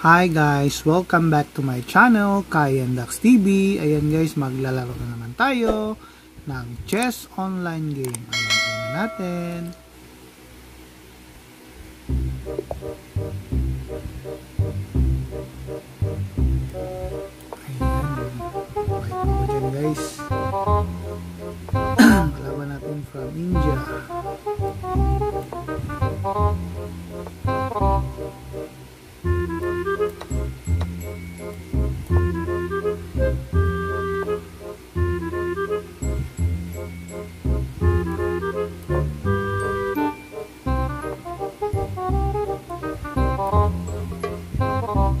Hi guys! Welcome back to my channel, Kai and Dax TV. Ayan guys, maglalaro na naman tayo ng chess online game. Ayan, tingnan natin. Ayan, dyan guys. Kalaban natin from India. Oh.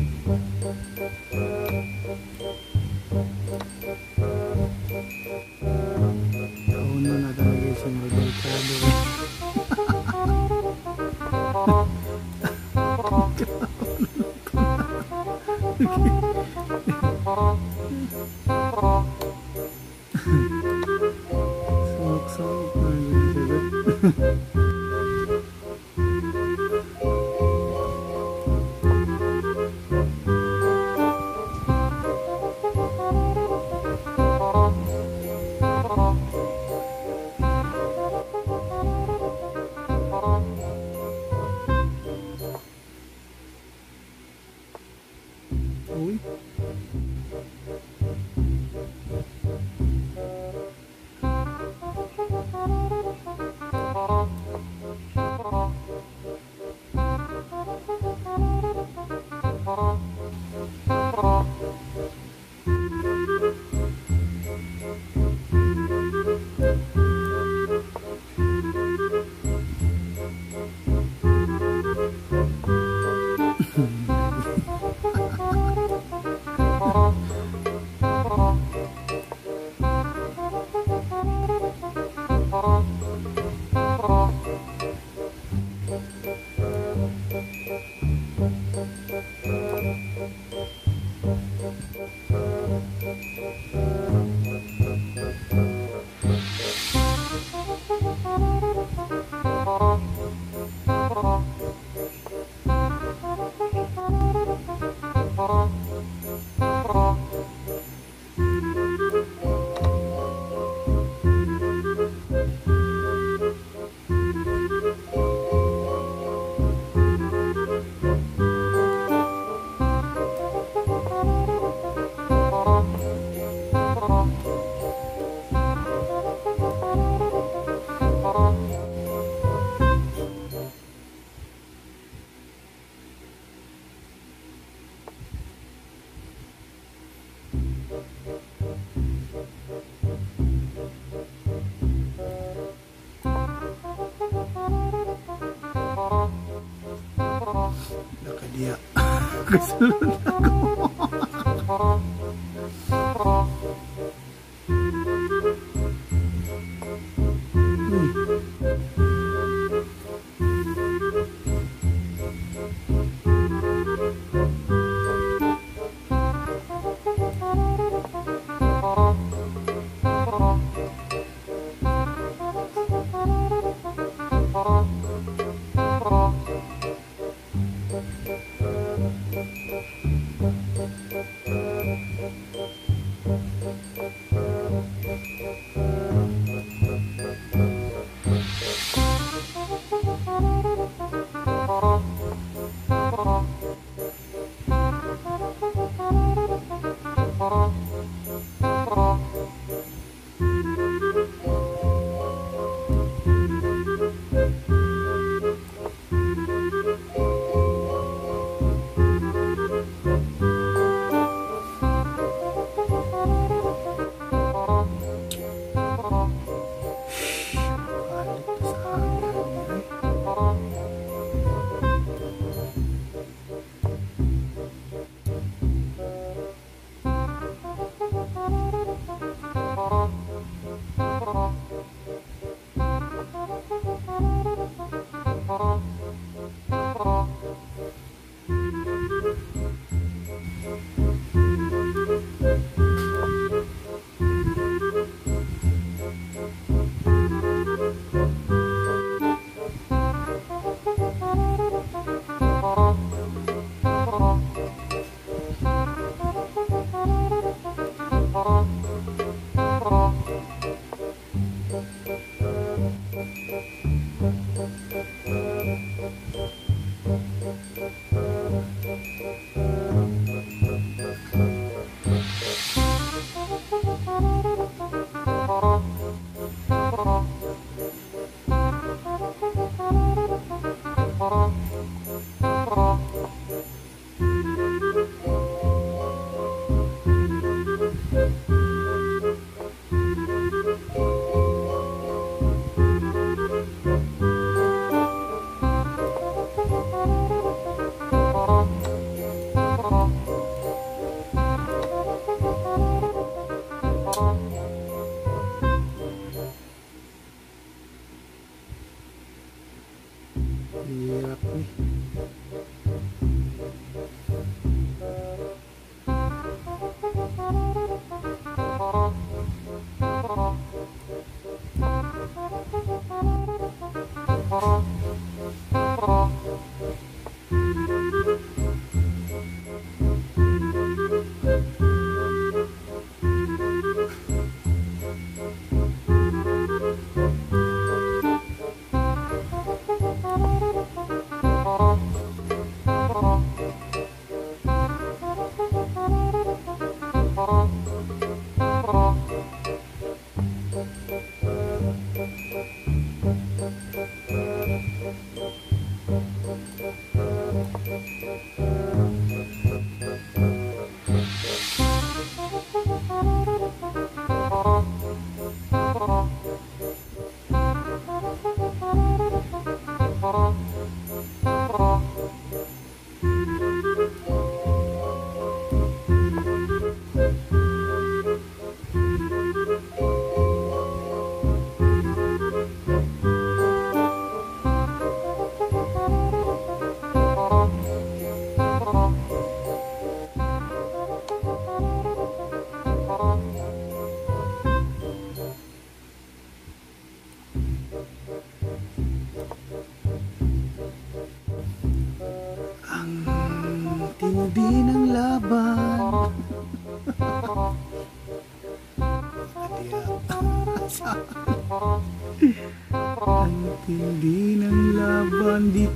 Mm-hmm. maka dia. Gusto ako.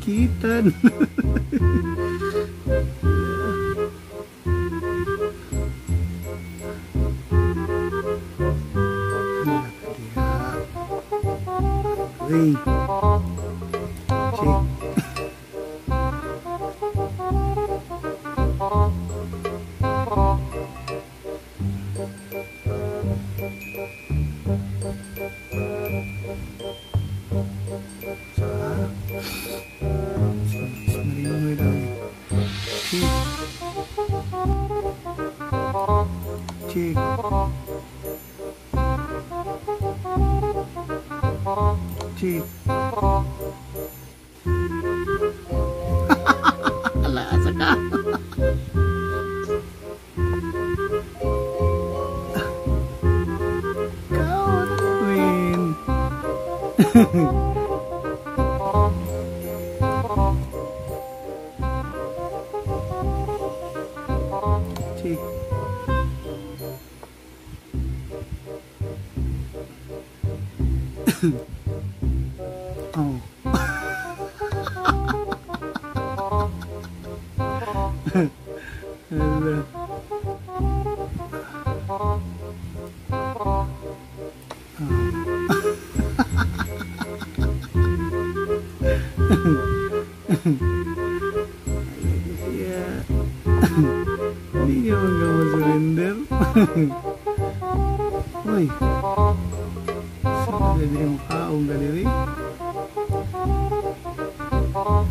Chiquita. Tea. oh. Uy. Saan na yung kaong galiri? Oh.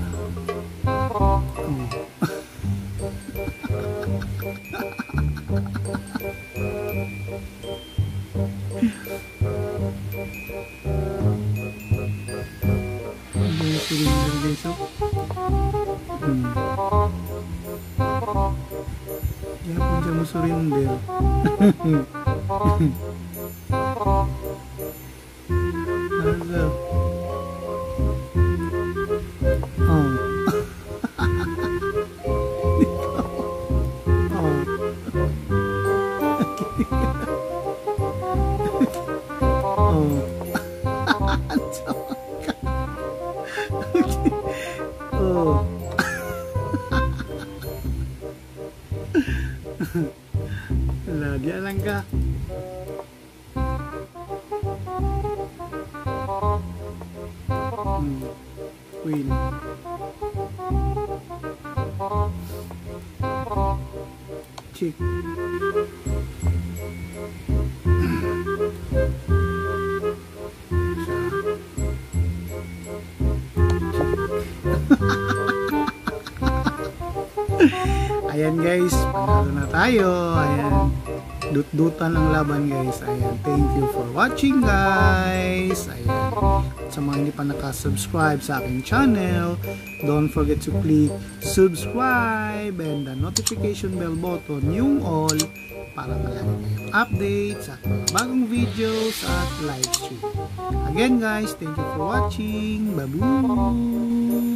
Hindi yung surrender 어. 어. 어. 어. Ayan guys, panalo na tayo. Ayan. Dut-dutan ang laban guys. Ayan. Thank you for watching guys. Ayan. Sa mga hindi pa nakasubscribe sa aking channel, don't forget to click subscribe and the notification bell button, yung all, para malagi kayong updates at mga bagong videos at live stream. Again guys, thank you for watching. Babu!